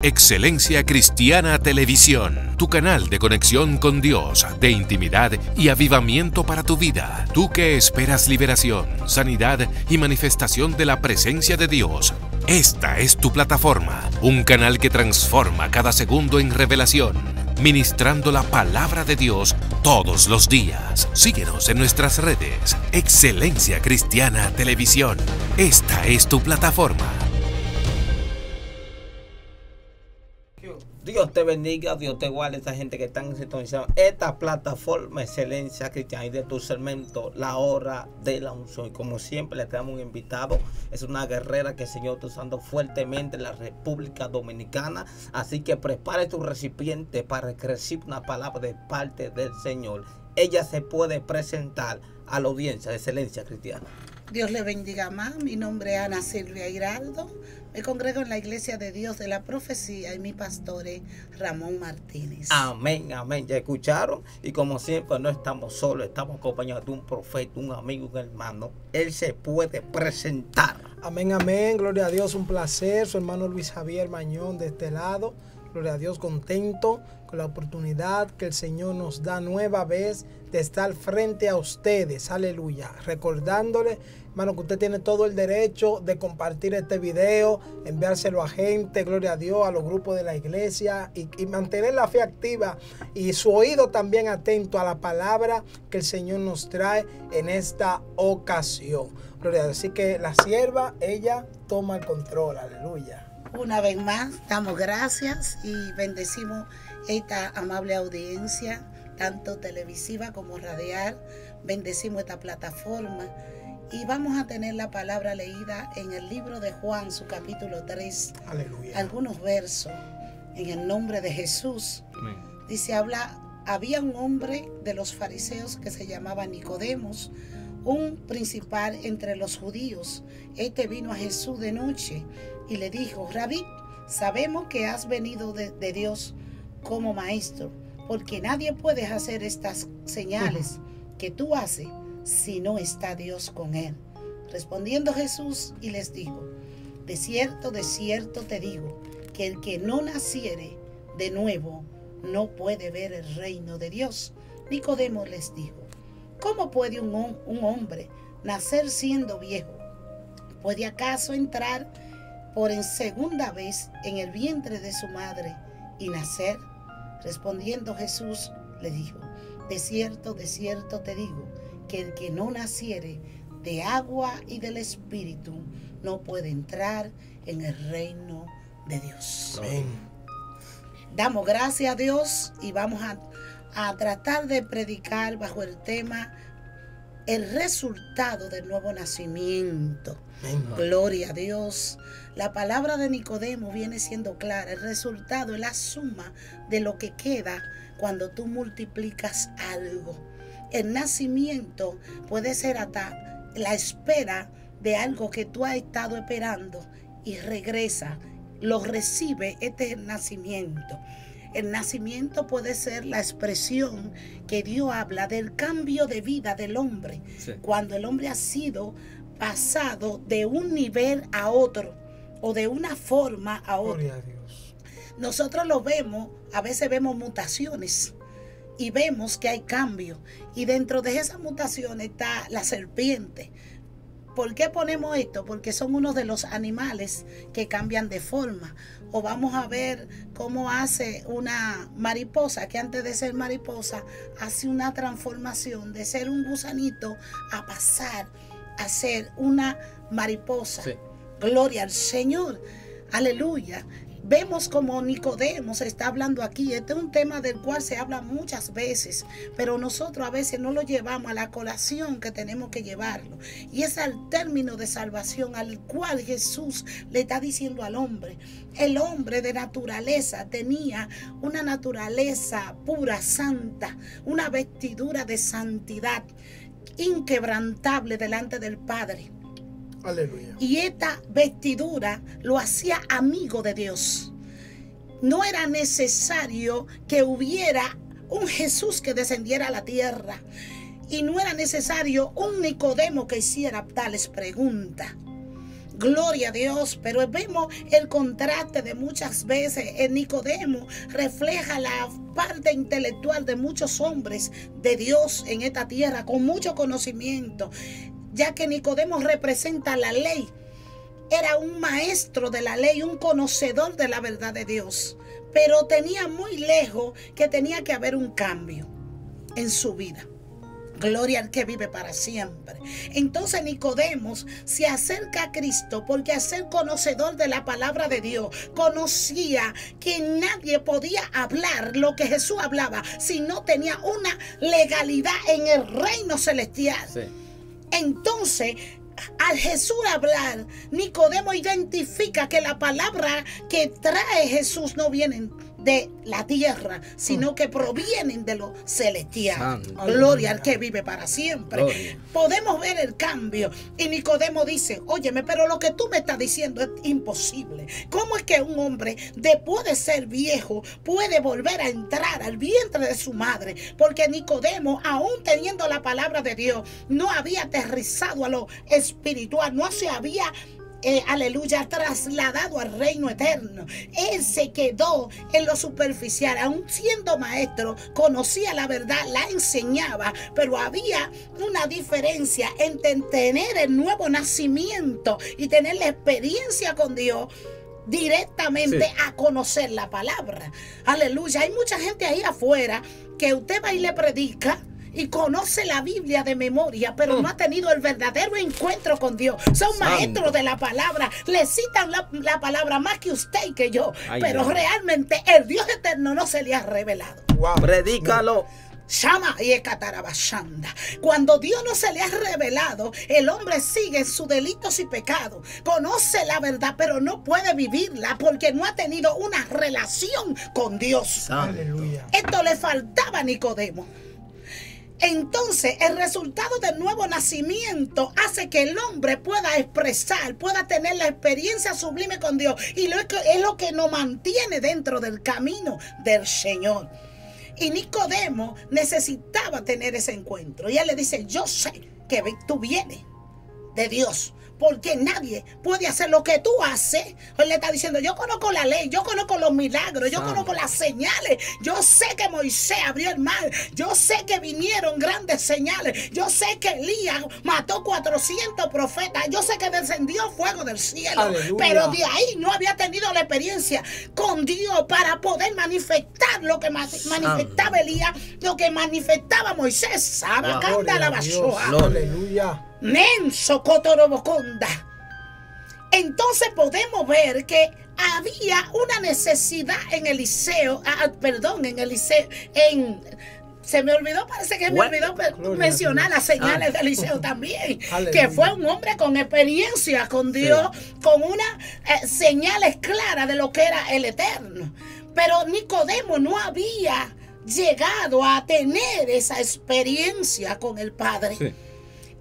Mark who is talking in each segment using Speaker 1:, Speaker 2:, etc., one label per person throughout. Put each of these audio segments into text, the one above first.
Speaker 1: Excelencia Cristiana Televisión, tu canal de conexión con Dios, de intimidad y avivamiento para tu vida. Tú que esperas liberación, sanidad y manifestación de la presencia de Dios. Esta es tu plataforma, un canal que transforma cada segundo en revelación, ministrando la palabra de Dios todos los días. Síguenos en nuestras redes. Excelencia Cristiana Televisión. Esta es tu plataforma.
Speaker 2: Dios te bendiga, Dios te guarde esta gente que están sintonizando esta plataforma Excelencia Cristiana y de tu segmento La Hora de la Unción. Como siempre le tenemos un invitado, es una guerrera que el Señor está usando fuertemente en la República Dominicana. Así que prepare tu recipiente para recibir una palabra de parte del Señor. Ella se puede presentar a la audiencia Excelencia Cristiana.
Speaker 3: Dios le bendiga más. Mi nombre es Ana Silvia Hiraldo. Me congrego en la Iglesia de Dios de la Profecía y mi pastor es Ramón Martínez.
Speaker 2: Amén, amén. Ya escucharon. Y como siempre, no estamos solos, estamos acompañados de un profeta, un amigo, un hermano. Él se puede presentar.
Speaker 4: Amén, amén. Gloria a Dios, un placer. Su hermano Luis Javier Mañón de este lado. Gloria a Dios, contento con la oportunidad que el Señor nos da nueva vez de estar frente a ustedes. Aleluya. Recordándole, hermano, que usted tiene todo el derecho de compartir este video, enviárselo a gente, gloria a Dios, a los grupos de la iglesia y, mantener la fe activa y su oído también atento a la palabra que el Señor nos trae en esta ocasión. Gloria a Dios. Así que la sierva, ella toma el control. Aleluya.
Speaker 3: Una vez más, damos gracias y bendecimos esta amable audiencia, tanto televisiva como radial. Bendecimos esta plataforma y vamos a tener la palabra leída en el libro de Juan, su capítulo 3.
Speaker 4: Aleluya.
Speaker 3: Algunos versos en el nombre de Jesús. Dice, habla, había un hombre de los fariseos que se llamaba Nicodemos, un principal entre los judíos. Este vino a Jesús de noche y le dijo, Rabí, sabemos que has venido de, de Dios como maestro, porque nadie puede hacer estas señales que tú haces si no está Dios con él. Respondiendo Jesús y les dijo, de cierto, de cierto te digo, que el que no naciere de nuevo no puede ver el reino de Dios. Nicodemo les dijo, ¿cómo puede un, un hombre nacer siendo viejo? ¿Puede acaso entrar por en segunda vez en el vientre de su madre y nacer? Respondiendo Jesús le dijo, de cierto, de cierto te digo, que el que no naciere de agua y del Espíritu no puede entrar en el reino de Dios.
Speaker 4: Amén.
Speaker 3: Damos gracias a Dios y vamos a, a tratar de predicar bajo el tema el resultado del nuevo nacimiento. Gloria a Dios. La palabra de Nicodemo viene siendo clara. El resultado es la suma de lo que queda cuando tú multiplicas algo. El nacimiento puede ser hasta la espera de algo que tú has estado esperando y regresa, lo recibe, este es el nacimiento. El nacimiento puede ser la expresión que Dios habla del cambio de vida del hombre,
Speaker 2: Sí.
Speaker 3: cuando el hombre ha sido pasado de un nivel a otro o de una forma a otra.
Speaker 4: Gloria a Dios.
Speaker 3: Nosotros lo vemos, a veces vemos mutaciones y vemos que hay cambio. Y dentro de esas mutaciones está la serpiente. ¿Por qué ponemos esto? Porque son uno de los animales que cambian de forma. O vamos a ver cómo hace una mariposa, que antes de ser mariposa hace una transformación de ser un gusanito a pasar a ser una mariposa.
Speaker 2: Sí.
Speaker 3: Gloria al Señor. Aleluya. Vemos como Nicodemo está hablando aquí. Este es un tema del cual se habla muchas veces, pero nosotros a veces no lo llevamos a la colación que tenemos que llevarlo. Y es al término de salvación al cual Jesús le está diciendo al hombre. El hombre de naturaleza tenía una naturaleza pura, santa, una vestidura de santidad inquebrantable delante del Padre. Y esta vestidura lo hacía amigo de Dios. No era necesario que hubiera un Jesús que descendiera a la tierra. Y no era necesario un Nicodemo que hiciera tales preguntas. Gloria a Dios, pero vemos el contraste de muchas veces. En Nicodemo refleja la parte intelectual de muchos hombres de Dios en esta tierra con mucho conocimiento, ya que Nicodemo representa la ley. Era un maestro de la ley, un conocedor de la verdad de Dios, pero tenía muy lejos que tenía que haber un cambio en su vida. Gloria al que vive para siempre. Entonces Nicodemos se acerca a Cristo porque al ser conocedor de la palabra de Dios, conocía que nadie podía hablar lo que Jesús hablaba si no tenía una legalidad en el reino celestial. Entonces, al Jesús hablar, Nicodemo identifica que la palabra que trae Jesús no viene de la tierra, sino que provienen de lo celestial. Gloria al que vive para siempre. Podemos ver el cambio. Y Nicodemo dice, óyeme, pero lo que tú me estás diciendo es imposible. ¿Cómo es que un hombre, después de ser viejo, puede volver a entrar al vientre de su madre? Porque Nicodemo, aún teniendo la palabra de Dios, no había aterrizado a lo espiritual, no se había eh, aleluya, trasladado al reino eterno. Él se quedó en lo superficial, aún siendo maestro, conocía la verdad, la enseñaba, pero había una diferencia entre tener el nuevo nacimiento y tener la experiencia con Dios directamente a conocer la palabra. Aleluya. Hay mucha gente ahí afuera que usted va y le predica y conoce la Biblia de memoria, pero no ha tenido el verdadero encuentro con Dios. Son maestros de la palabra, le citan la, palabra más que usted y que yo, pero realmente el Dios eterno no se le ha revelado.
Speaker 2: Predícalo.
Speaker 3: Shama y Cuando Dios no se le ha revelado, el hombre sigue sus delitos y pecados. Conoce la verdad, pero no puede vivirla porque no ha tenido una relación con Dios. Aleluya. Esto le faltaba a Nicodemo. Entonces, el resultado del nuevo nacimiento hace que el hombre pueda expresar, pueda tener la experiencia sublime con Dios. Y lo es lo que nos mantiene dentro del camino del Señor. Y Nicodemo necesitaba tener ese encuentro. Y él le dice, yo sé que tú vienes de Dios porque nadie puede hacer lo que tú haces. Él le está diciendo, yo conozco la ley, yo conozco los milagros, yo conozco las señales. Yo sé que Moisés abrió el mar, yo sé que vinieron grandes señales, yo sé que Elías mató 400 profetas, yo sé que descendió fuego del cielo. Pero de ahí no había tenido la experiencia con Dios para poder manifestar lo que manifestaba Elías, lo que manifestaba Moisés. Aleluya. Menso Cotoroboconda. Entonces podemos ver que había una necesidad en Eliseo, ah, perdón, en Eliseo, en se me olvidó, parece que me olvidó mencionar las señales de Eliseo también, que fue un hombre con experiencia con Dios, con una eh, señales claras de lo que era el eterno. Pero Nicodemo no había llegado a tener esa experiencia con el Padre.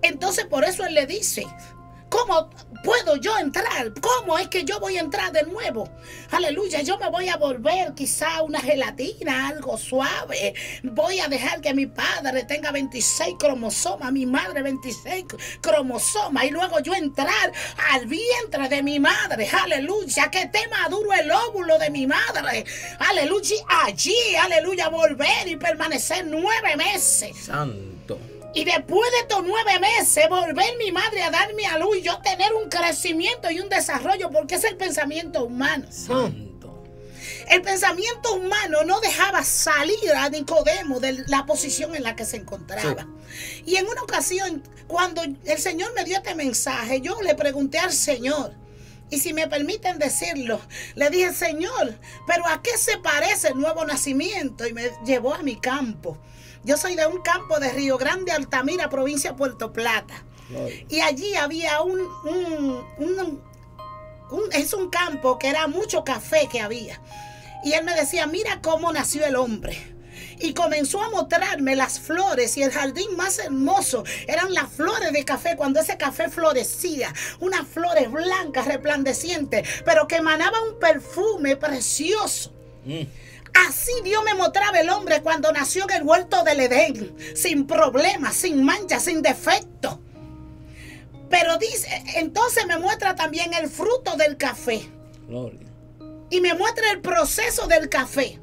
Speaker 3: Entonces por eso él le dice, ¿Cómo puedo yo entrar? ¿Cómo es que yo voy a entrar de nuevo? Aleluya, yo me voy a volver quizá una gelatina, algo suave. Voy a dejar que mi padre tenga 26 cromosomas, mi madre 26 cromosomas y luego yo entrar al vientre de mi madre. Aleluya, que esté maduro el óvulo de mi madre. Aleluya, allí, aleluya, volver y permanecer nueve meses.
Speaker 2: Santo.
Speaker 3: Y después de estos nueve meses, volver mi madre a darme a luz y yo tener un crecimiento y un desarrollo, porque es el pensamiento humano. Santo. El pensamiento humano no dejaba salir a Nicodemo de la posición en la que se encontraba. Y en una ocasión, cuando el Señor me dio este mensaje, yo le pregunté al Señor, y si me permiten decirlo, le dije, Señor, pero ¿a qué se parece el nuevo nacimiento? Y me llevó a mi campo. Yo soy de un campo de Río Grande, Altamira, provincia de Puerto Plata. Y allí había un, un, es un campo que era mucho café que había. Y él me decía, mira cómo nació el hombre. Y comenzó a mostrarme las flores y el jardín más hermoso eran las flores de café cuando ese café florecía. Unas flores blancas, resplandecientes, pero que emanaba un perfume precioso. Mm. Así Dios me mostraba el hombre cuando nació en el huerto del Edén, sin problemas, sin manchas, sin defecto. Pero dice, entonces me muestra también el fruto del café.
Speaker 2: Gloria.
Speaker 3: Y me muestra el proceso del café.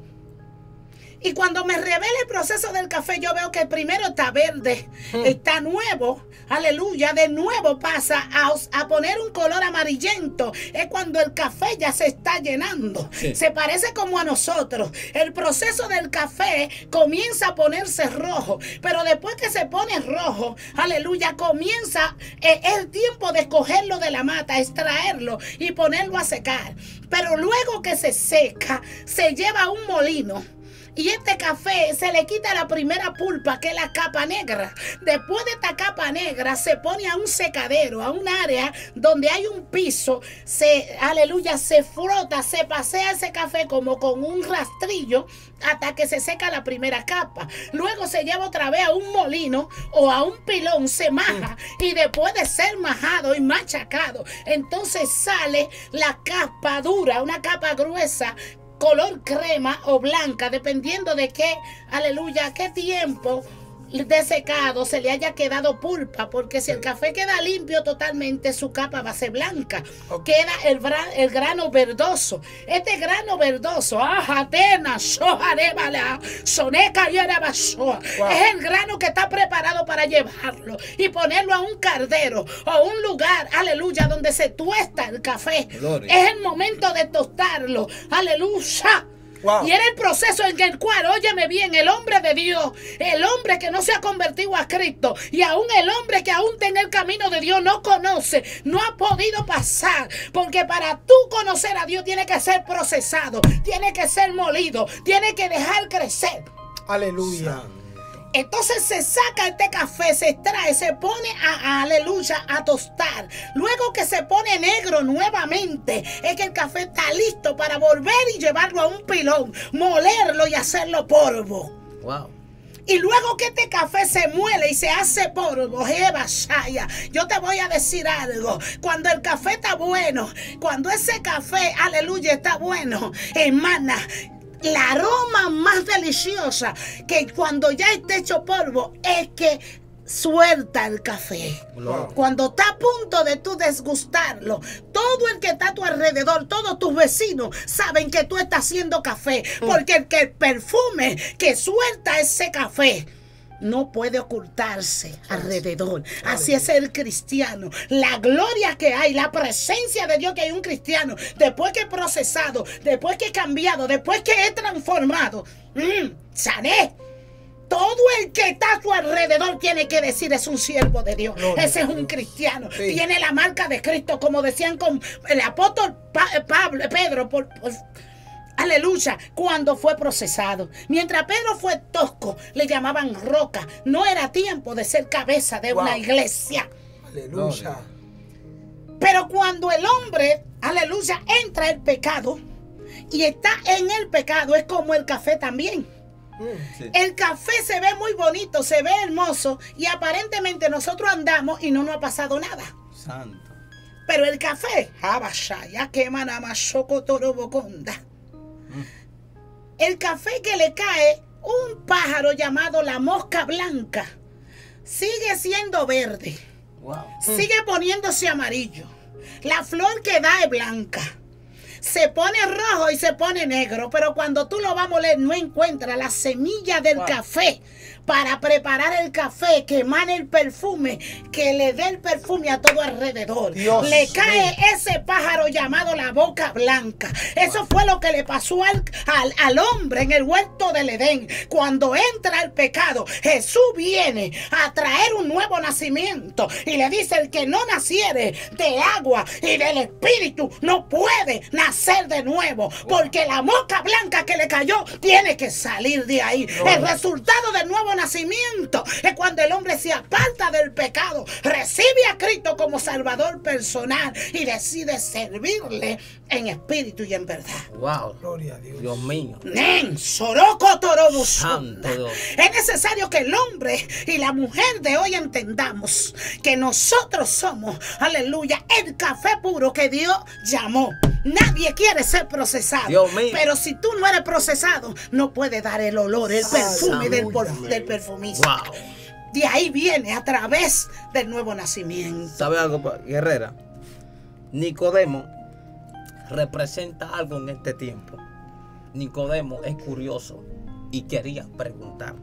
Speaker 3: Y cuando me revela el proceso del café, yo veo que primero está verde, está nuevo, aleluya, de nuevo pasa a, a, poner un color amarillento. Es cuando el café ya se está llenando.
Speaker 2: Sí.
Speaker 3: Se parece como a nosotros. El proceso del café comienza a ponerse rojo, pero después que se pone rojo, aleluya, comienza eh, el tiempo de cogerlo de la mata, extraerlo y ponerlo a secar. Pero luego que se seca, se lleva a un molino. Y este café se le quita la primera pulpa, que es la capa negra. Después de esta capa negra, se pone a un secadero, a un área donde hay un piso. Se, aleluya, se frota, se pasea ese café como con un rastrillo hasta que se seca la primera capa. Luego se lleva otra vez a un molino o a un pilón, se maja. Y después de ser majado y machacado, entonces sale la capa dura, una capa gruesa color crema o blanca, dependiendo de qué, aleluya, qué tiempo de secado se le haya quedado pulpa, porque si el café queda limpio totalmente, su capa va a ser blanca. Queda el, el grano verdoso. Este grano verdoso, ajatena, shoharebala, soneca y arabasoa, es el grano que está preparado para llevarlo y ponerlo a un cardero o un lugar, aleluya, donde se tuesta el café.
Speaker 2: Gloria.
Speaker 3: Es el momento de tostarlo, aleluya.
Speaker 4: Wow.
Speaker 3: Y era el proceso en el cual, óyeme bien, el hombre de Dios, el hombre que no se ha convertido a Cristo y aún el hombre que aún está en el camino de Dios no conoce, no ha podido pasar. Porque para tú conocer a Dios tiene que ser procesado, tiene que ser molido, tiene que dejar crecer.
Speaker 4: Aleluya.
Speaker 3: Entonces se saca este café, se extrae, se pone a, a- aleluya a tostar. Luego que se pone negro nuevamente, es que el café está listo para volver y llevarlo a un pilón, molerlo y hacerlo polvo.
Speaker 2: Wow.
Speaker 3: Y luego que este café se muele y se hace polvo, Jeva Shaya, yo te voy a decir algo. Cuando el café está bueno, cuando ese café, aleluya, está bueno, hermana. La aroma más deliciosa que cuando ya esté hecho polvo es que suelta el café. Cuando está a punto de tú desgustarlo, todo el que está a tu alrededor, todos tus vecinos saben que tú estás haciendo café. Porque el, que el perfume que suelta ese café no puede ocultarse alrededor. Así es el cristiano. La gloria que hay, la presencia de Dios que hay un cristiano, después que he procesado, después que he cambiado, después que he transformado, mm, sané. Todo el que está a su alrededor tiene que decir es un siervo de Dios. Ese es un cristiano.
Speaker 4: Sí.
Speaker 3: Tiene la marca de Cristo, como decían con el apóstol Pa- Pablo, Pedro, por- por- Aleluya, cuando fue procesado. Mientras Pedro fue tosco, le llamaban roca. No era tiempo de ser cabeza de una iglesia.
Speaker 4: Aleluya.
Speaker 3: Pero cuando el hombre, aleluya, entra el pecado y está en el pecado, es como el café también.
Speaker 4: Mm.
Speaker 2: Sí.
Speaker 3: El café se ve muy bonito, se ve hermoso y aparentemente nosotros andamos y no nos ha pasado nada.
Speaker 2: Santo.
Speaker 3: Pero el café, Abashaya, que manamashoko toroboconda. El café que le cae un pájaro llamado la mosca blanca sigue siendo verde,
Speaker 2: Wow.
Speaker 3: sigue poniéndose amarillo. La flor que da es blanca. Se pone rojo y se pone negro, pero cuando tú lo vas a moler no encuentras la semilla del
Speaker 2: Wow.
Speaker 3: café para preparar el café que emane el perfume, que le dé el perfume a todo alrededor.
Speaker 4: Dios
Speaker 3: le cae ese pájaro llamado la boca blanca. Eso fue lo que le pasó al, al, al hombre en el huerto del Edén. Cuando entra el pecado, Jesús viene a traer un nuevo nacimiento y le dice, el que no naciere de agua y del espíritu no puede nacer de nuevo, porque la mosca blanca que le cayó tiene que salir de ahí. El resultado del nuevo nacimiento es cuando el hombre se aparta del pecado, recibe a Cristo como Salvador personal y decide servirle en espíritu y en verdad.
Speaker 2: Wow.
Speaker 4: Gloria a Dios.
Speaker 2: Dios mío.
Speaker 3: Nen, soroco
Speaker 2: Dios.
Speaker 3: Es necesario que el hombre y la mujer de hoy entendamos que nosotros somos, aleluya, el café puro que Dios llamó. Nadie quiere ser procesado.
Speaker 2: Dios mío.
Speaker 3: Pero si tú no eres procesado, no puedes dar el olor, el perfume del, del perfumista.
Speaker 2: Wow.
Speaker 3: De ahí viene a través del nuevo nacimiento.
Speaker 2: ¿Sabe algo, Guerrera? Nicodemo representa algo en este tiempo. Nicodemo es curioso y quería preguntar.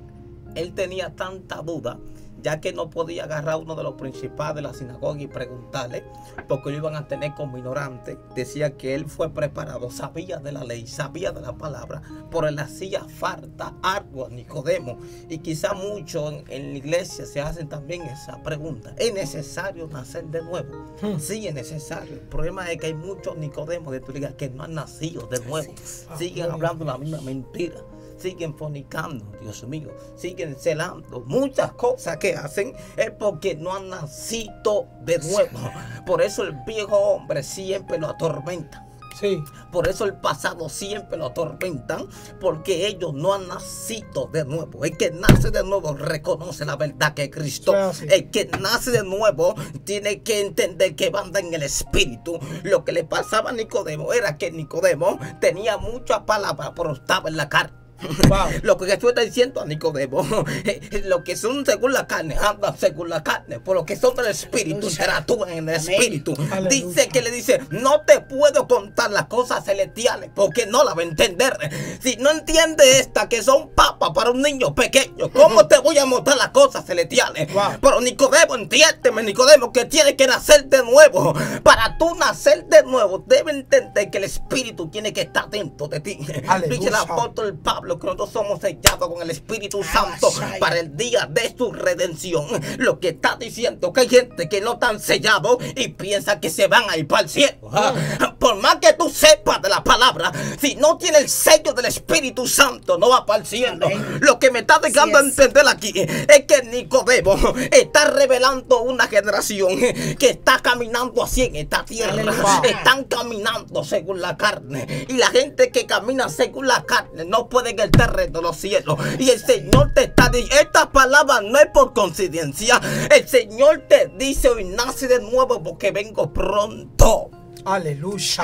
Speaker 2: Él tenía tanta duda ya que no podía agarrar a uno de los principales de la sinagoga y preguntarle, porque lo iban a tener como ignorante. Decía que él fue preparado, sabía de la ley, sabía de la palabra, pero él hacía falta algo a Nicodemo. Y quizá muchos en, la iglesia se hacen también esa pregunta. ¿Es necesario nacer de nuevo? Hmm. Sí, es necesario. El problema es que hay muchos Nicodemos de tu liga que no han nacido de nuevo. Siguen hablando la misma mentira siguen fornicando, Dios mío, siguen celando. Muchas cosas que hacen es porque no han nacido de nuevo. Por eso el viejo hombre siempre lo atormenta. Sí. Por eso el pasado siempre lo atormentan, porque ellos no han nacido de nuevo. El que nace de nuevo reconoce la verdad que Cristo. El que nace de nuevo tiene que entender que anda en el Espíritu. Lo que le pasaba a Nicodemo era que Nicodemo tenía muchas palabras, pero estaba en la carne. lo que Jesús está diciendo a Nicodemo, lo que son según la carne, anda según la carne, por lo que son del Espíritu, tú en el Espíritu. Dice que le dice, no te puedo contar las cosas celestiales, porque no la va a entender. Si no entiende esta, que son papas para un niño pequeño, ¿cómo te voy a mostrar las cosas celestiales? Pero Nicodemo, entiéndeme, Nicodemo, que tiene que nacer de nuevo. Para tú nacer de nuevo, debe entender que el Espíritu tiene que estar dentro de ti. Dice el apóstol Pablo que nosotros somos sellados con el Espíritu ah, Santo para el día de su redención. Lo que está diciendo que hay gente que no están sellados y piensa que se van a ir para el cielo. Ah. Por más que tú sepas de la palabra, si no tiene el sello del Espíritu Santo, no va para el cielo. Lo que me está dejando entender aquí es que Nicodemo está revelando una generación que está caminando así en esta tierra. Están caminando según la carne. Y la gente que camina según la carne no puede el terreno de los cielos. Y el Señor te está diciendo, esta palabra no es por coincidencia. El Señor te dice hoy nace de nuevo porque vengo pronto.
Speaker 4: Aleluya.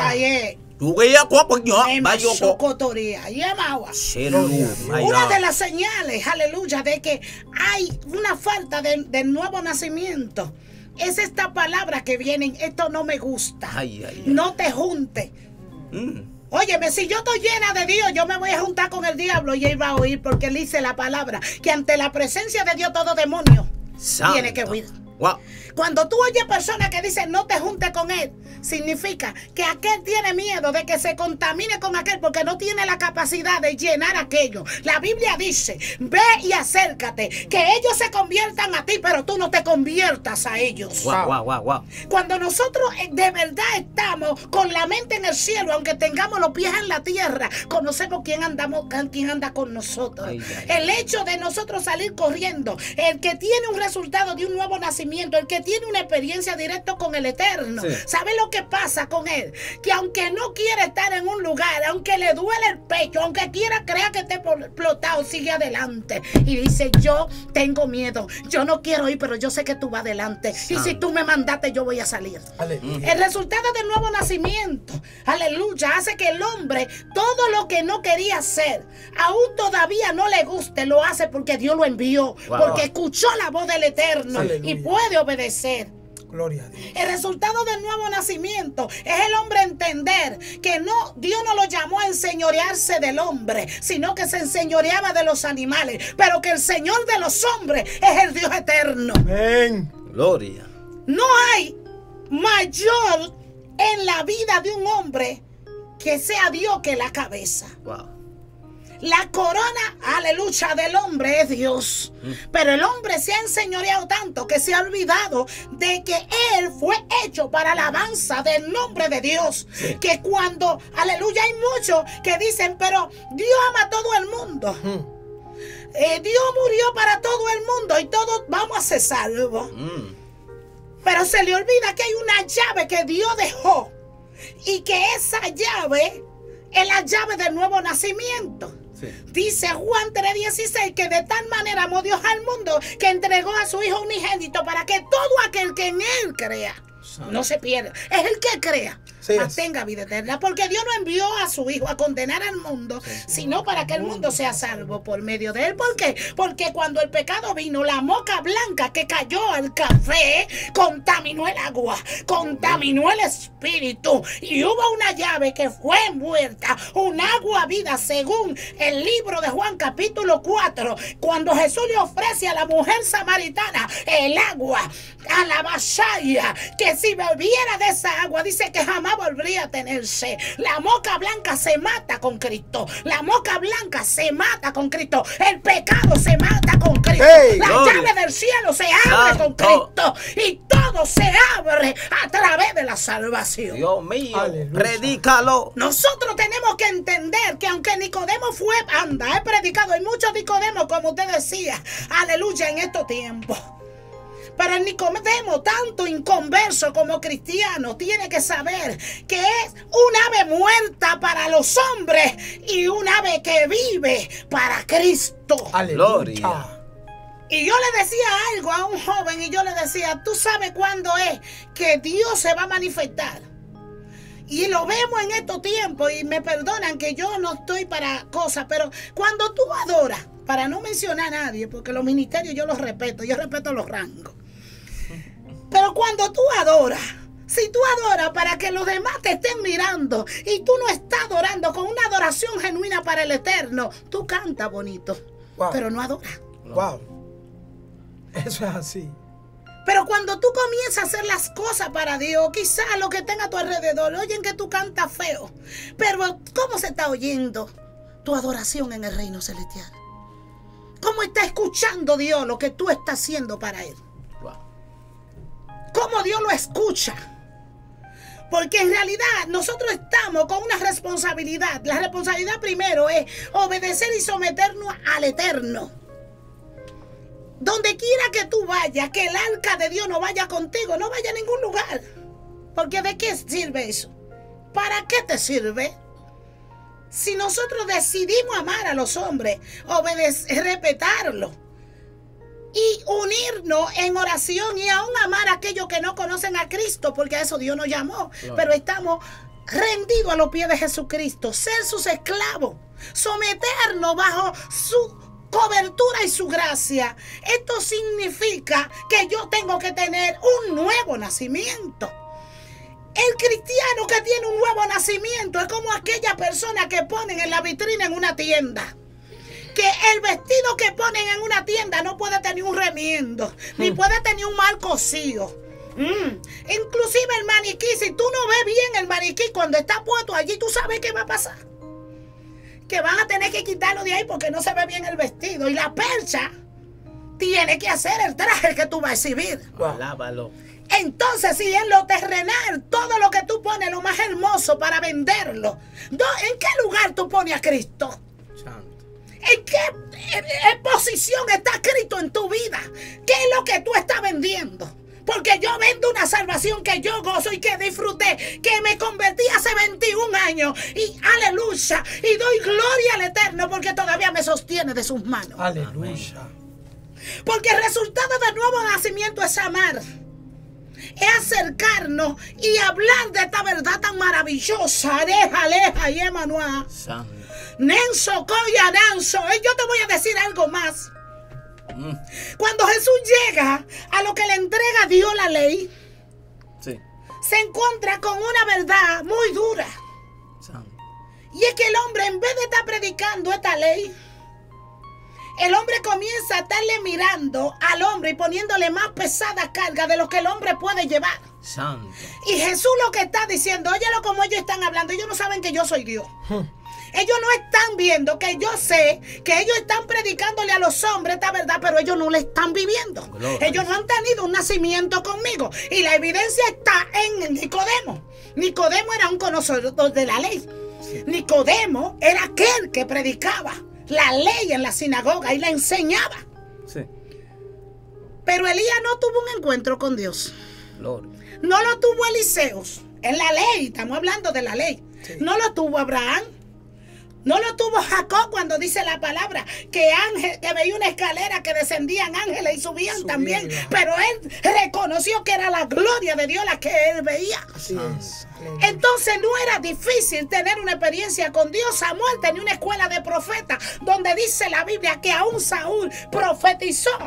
Speaker 3: Una de las señales, aleluya, de que hay una falta de, nuevo nacimiento es esta palabra que viene, esto no me gusta. No te junte. Mm. Óyeme, si yo estoy llena de Dios, yo me voy a juntar con el diablo y él va a oír porque él dice la palabra que ante la presencia de Dios todo demonio tiene que huir. Cuando tú oyes personas que dicen no te juntes con él, significa que aquel tiene miedo de que se contamine con aquel porque no tiene la capacidad de llenar aquello. La Biblia dice, ve y acércate, que ellos se conviertan a ti, pero tú no te conviertas a ellos. Cuando nosotros eh, de verdad estamos con la mente en el cielo, aunque tengamos los pies en la tierra, conocemos quién andamos, quién anda con nosotros. El hecho de nosotros salir corriendo, el que tiene un resultado de un nuevo nacimiento, el que tiene una experiencia directa con el Eterno, ¿sabe lo que pasa con él? Que aunque no quiere estar en un lugar, aunque le duele el pecho, aunque quiera creer que esté explotado, sigue adelante. Y dice, yo tengo miedo, yo no quiero ir, pero yo sé que tú vas adelante. Y si tú me mandaste, yo voy a salir. El resultado del nuevo nacimiento, aleluya, hace que el hombre, todo lo que no quería hacer, aún todavía no le guste, lo hace porque Dios lo envió, porque escuchó la voz del Eterno y puede obedecer.
Speaker 4: Gloria a Dios.
Speaker 3: El resultado del nuevo nacimiento es el hombre entender que no, Dios no lo llamó a enseñorearse del hombre, sino que se enseñoreaba de los animales, pero que el Señor de los hombres es el Dios eterno.
Speaker 2: Amén. Gloria.
Speaker 3: No hay mayor en la vida de un hombre que sea Dios que la cabeza. Wow. La corona, aleluya, del hombre es Dios. Mm. Pero el hombre se ha enseñoreado tanto que se ha olvidado de que él fue hecho para la alabanza del nombre de Dios. Que cuando, aleluya, hay muchos que dicen, pero Dios ama a todo el mundo. Mm. Eh, Dios murió para todo el mundo y todos vamos a ser salvos. Mm. Pero se le olvida que hay una llave que Dios dejó y que esa llave es la llave del nuevo nacimiento. Dice Juan 3:16 que de tal manera amó Dios al mundo que entregó a su Hijo unigénito para que todo aquel que en Él crea no se pierda. Es el que crea. Mas tenga vida eterna. Porque Dios no envió a su Hijo a condenar al mundo, sino para que el mundo sea salvo por medio de él. ¿Por qué? Porque cuando el pecado vino, la moca blanca que cayó al café contaminó el agua, contaminó el espíritu y hubo una llave que fue muerta, un agua vida según el libro de Juan capítulo 4, cuando Jesús le ofrece a la mujer samaritana el agua a la vasalla, que si bebiera de esa agua, dice que jamás volvería a tenerse. La moca blanca se mata con Cristo. La moca blanca se mata con Cristo. El pecado se mata con Cristo. la llave del cielo se abre con Cristo. Y todo se abre a través de la salvación.
Speaker 2: Dios mío, predícalo.
Speaker 3: Nosotros tenemos que entender que aunque Nicodemo fue, anda, he predicado, hay muchos Nicodemos, como usted decía, aleluya, en estos tiempos. El Nicodemo, tanto inconverso como cristiano, tiene que saber que es un ave muerta para los hombres y un ave que vive para Cristo.
Speaker 2: Aleluya.
Speaker 3: Y yo le decía algo a un joven y yo le decía, tú sabes cuándo es que Dios se va a manifestar. Y lo vemos en estos tiempos y me perdonan que yo no estoy para cosas, pero cuando tú adoras, para no mencionar a nadie, porque los ministerios yo los respeto, yo respeto los rangos. Pero cuando tú adoras, si tú adoras para que los demás te estén mirando y tú no estás adorando con una adoración genuina para el eterno, tú cantas bonito, pero no adoras.
Speaker 4: Wow. Eso es así.
Speaker 3: Pero cuando tú comienzas a hacer las cosas para Dios, quizás lo que tenga a tu alrededor, oyen que tú cantas feo. Pero ¿cómo se está oyendo tu adoración en el reino celestial? ¿Cómo está escuchando Dios lo que tú estás haciendo para Él? Cómo Dios lo escucha. Porque en realidad nosotros estamos con una responsabilidad. La responsabilidad primero es obedecer y someternos al eterno. Donde quiera que tú vayas, que el arca de Dios no vaya contigo, no vaya a ningún lugar. Porque ¿de qué sirve eso? ¿Para qué te sirve? Si nosotros decidimos amar a los hombres, obedecer, respetarlos y unirnos en oración y aún amar a aquellos que no conocen a Cristo, porque a eso Dios nos llamó. Pero estamos rendidos a los pies de Jesucristo, ser sus esclavos, someternos bajo su cobertura y su gracia. Esto significa que yo tengo que tener un nuevo nacimiento. El cristiano que tiene un nuevo nacimiento es como aquella persona que ponen en la vitrina en una tienda que el vestido que ponen en una tienda no puede tener un remiendo, ni hmm. puede tener un mal cosido. Mm. Inclusive el maniquí, si tú no ves bien el maniquí cuando está puesto allí, tú sabes qué va a pasar. Que van a tener que quitarlo de ahí porque no se ve bien el vestido. Y la percha tiene que hacer el traje que tú vas a exhibir.
Speaker 2: Lávalo.
Speaker 3: Entonces, si en lo terrenal, todo lo que tú pones, lo más hermoso para venderlo, ¿en qué lugar tú pones a Cristo? ¿En qué posición está escrito en tu vida? ¿Qué es lo que tú estás vendiendo? Porque yo vendo una salvación que yo gozo y que disfruté, que me convertí hace 21 años. Y aleluya. Y doy gloria al Eterno porque todavía me sostiene de sus manos.
Speaker 4: Aleluya.
Speaker 3: Porque el resultado del nuevo nacimiento es amar. Es acercarnos y hablar de esta verdad tan maravillosa. Aleja, aleja y Emanuel. Nenso, Coya, Nanso. Eh, yo te voy a decir algo más. Cuando Jesús llega a lo que le entrega Dios la ley, se encuentra con una verdad muy dura. Y es que el hombre, en vez de estar predicando esta ley, el hombre comienza a estarle mirando al hombre y poniéndole más pesada carga de lo que el hombre puede llevar. Y Jesús lo que está diciendo, óyelo como ellos están hablando, ellos no saben que yo soy Dios. Ellos no están viendo que yo sé que ellos están predicándole a los hombres esta verdad, pero ellos no le están viviendo. Ellos no han tenido un nacimiento conmigo. Y la evidencia está en Nicodemo. Nicodemo era un conocedor de la ley. Nicodemo era aquel que predicaba la ley en la sinagoga y la enseñaba. Sí. Pero Elías no tuvo un encuentro con Dios. No lo tuvo Eliseos. En la ley, estamos hablando de la ley. No lo tuvo Abraham. No lo tuvo Jacob cuando dice la palabra que ángel, que veía una escalera que descendían ángeles y subían, también. Pero él reconoció que era la gloria de Dios la que él veía. Entonces no era difícil tener una experiencia con Dios. Samuel tenía una escuela de profetas donde dice la Biblia que aún Saúl profetizó. ¿Qué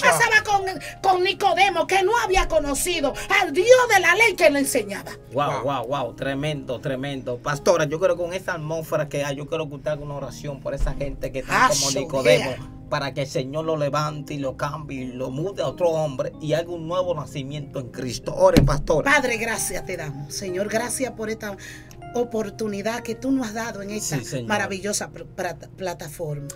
Speaker 3: pasaba con, con Nicodemo que no había conocido al Dios de la ley que le enseñaba?
Speaker 2: Wow, wow, wow, tremendo, tremendo. Pastora, yo creo que con esa atmósfera que hay, yo creo que usted haga una oración por esa gente que está como Nicodemo para que el Señor lo levante y lo cambie y lo mude a otro hombre y haga un nuevo nacimiento en Cristo. Ore, pastor.
Speaker 3: Padre, gracias te damos. Señor, gracias por esta oportunidad que tú nos has dado en esta maravillosa plataforma.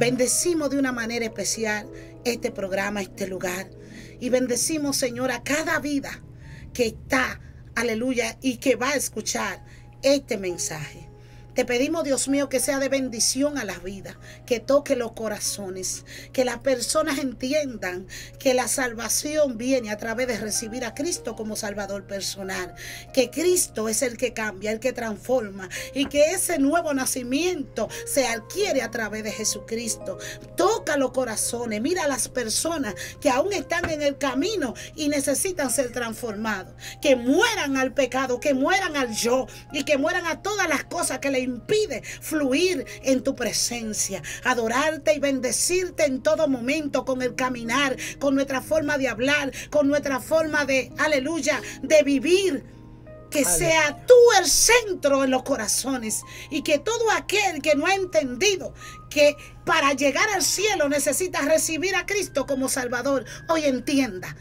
Speaker 3: Bendecimos de una manera especial este programa, este lugar. Y bendecimos, Señor, a cada vida que está, aleluya, y que va a escuchar este mensaje. Te pedimos, Dios mío, que sea de bendición a las vidas, que toque los corazones, que las personas entiendan que la salvación viene a través de recibir a Cristo como Salvador personal, que Cristo es el que cambia, el que transforma y que ese nuevo nacimiento se adquiere a través de Jesucristo. Los corazones, mira a las personas que aún están en el camino y necesitan ser transformados, que mueran al pecado, que mueran al yo y que mueran a todas las cosas que le impide fluir en tu presencia, adorarte y bendecirte en todo momento con el caminar, con nuestra forma de hablar, con nuestra forma de, aleluya, de vivir. Que sea tú el centro en los corazones y que todo aquel que no ha entendido que para llegar al cielo necesita recibir a Cristo como Salvador, hoy entienda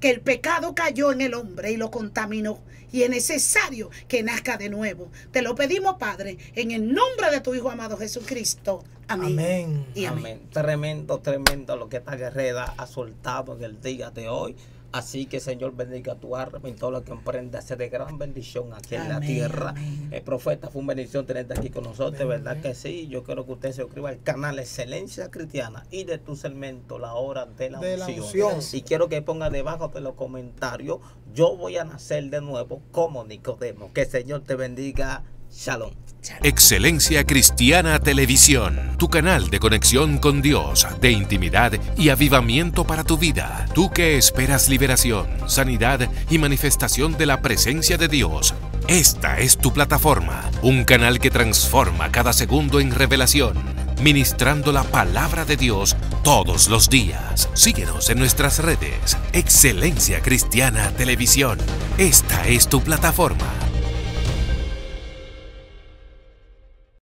Speaker 3: que el pecado cayó en el hombre y lo contaminó y es necesario que nazca de nuevo. Te lo pedimos, Padre, en el nombre de tu Hijo amado Jesucristo. Amén.
Speaker 2: amén. Tremendo, tremendo lo que esta guerrera ha soltado en el día de hoy. Así que Señor bendiga tu arma y todo lo que emprende hacer de gran bendición aquí en la tierra. El profeta fue una bendición tenerte aquí con nosotros, ¿verdad que sí? Yo quiero que usted se suscriba al canal Excelencia Cristiana y de tu segmento La Hora de la, unción. Y quiero que ponga debajo de los comentarios, yo voy a nacer de nuevo como Nicodemo. Que el Señor te bendiga. Shalom.
Speaker 1: Excelencia Cristiana Televisión, tu canal de conexión con Dios, de intimidad y avivamiento para tu vida. Tú que esperas liberación, sanidad y manifestación de la presencia de Dios. Esta es tu plataforma, un canal que transforma cada segundo en revelación, ministrando la palabra de Dios todos los días. Síguenos en nuestras redes. Excelencia Cristiana Televisión. Esta es tu plataforma.